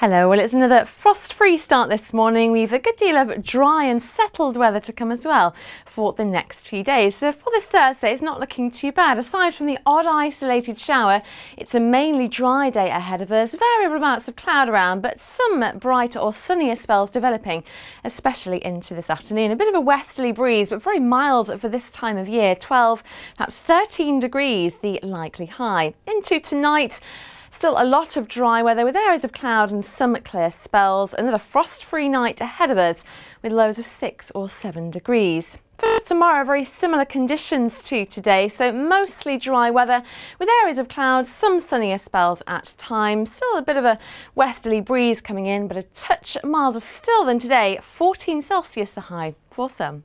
Hello, well it's another frost-free start this morning. We've a good deal of dry and settled weather to come as well for the next few days. So for this Thursday, it's not looking too bad. Aside from the odd isolated shower, it's a mainly dry day ahead of us. Variable amounts of cloud around, but some brighter or sunnier spells developing, especially into this afternoon. A bit of a westerly breeze, but very mild for this time of year. 12, perhaps 13 degrees, the likely high. Into tonight, Still a lot of dry weather with areas of cloud and some clear spells. Another frost-free night ahead of us with lows of 6 or 7 degrees. For tomorrow, very similar conditions to today, so mostly dry weather with areas of cloud, some sunnier spells at times. Still a bit of a westerly breeze coming in, but a touch milder still than today, 14 Celsius the high for some.